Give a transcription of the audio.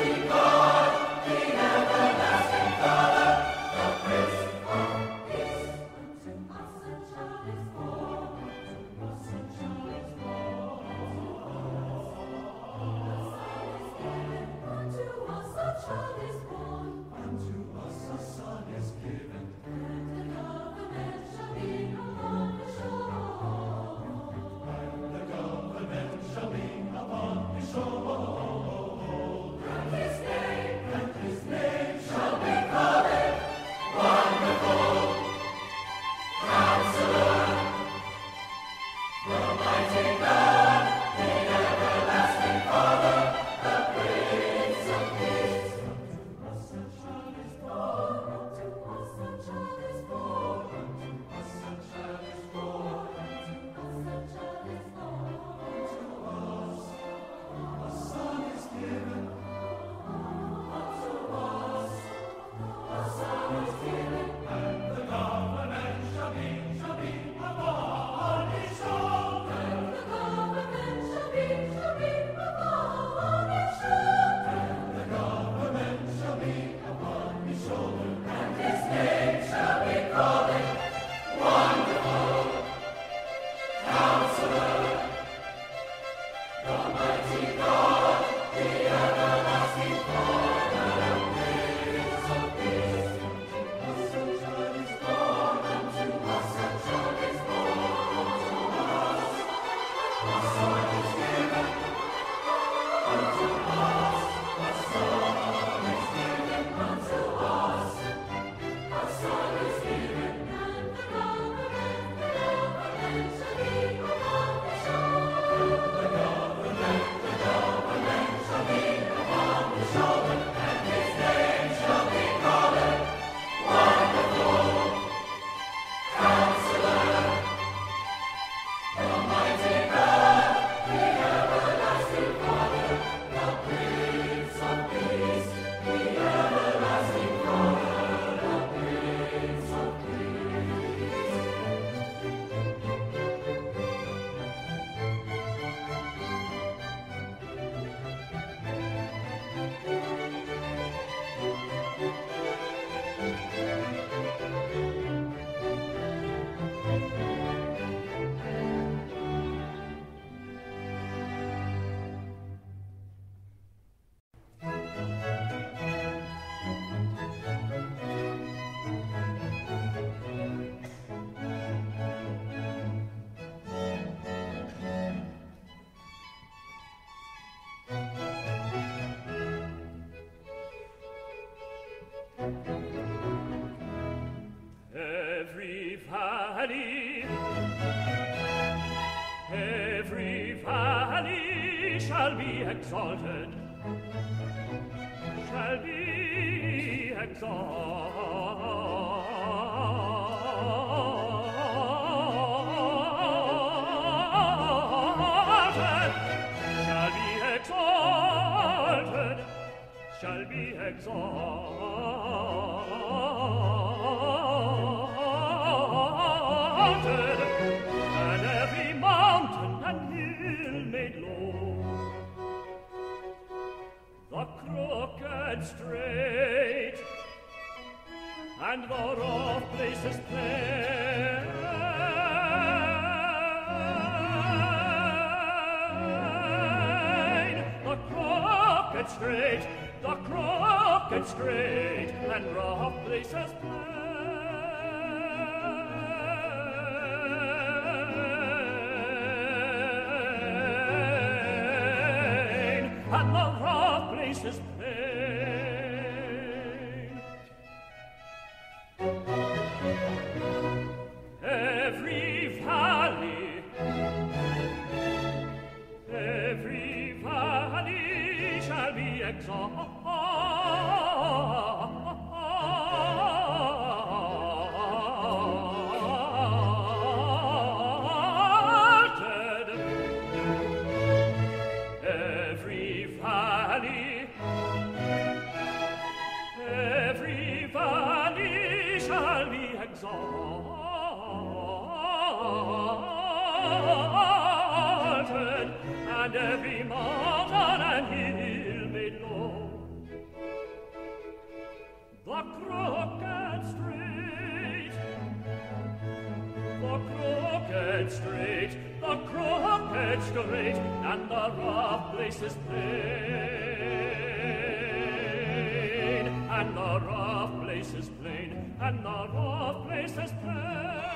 Mexico. exalted, shall be exalted. get straight, the crop gets straight, and rough places play. crooked straight, the crooked straight, and the rough places plain, and the rough places plain, and the rough places plain.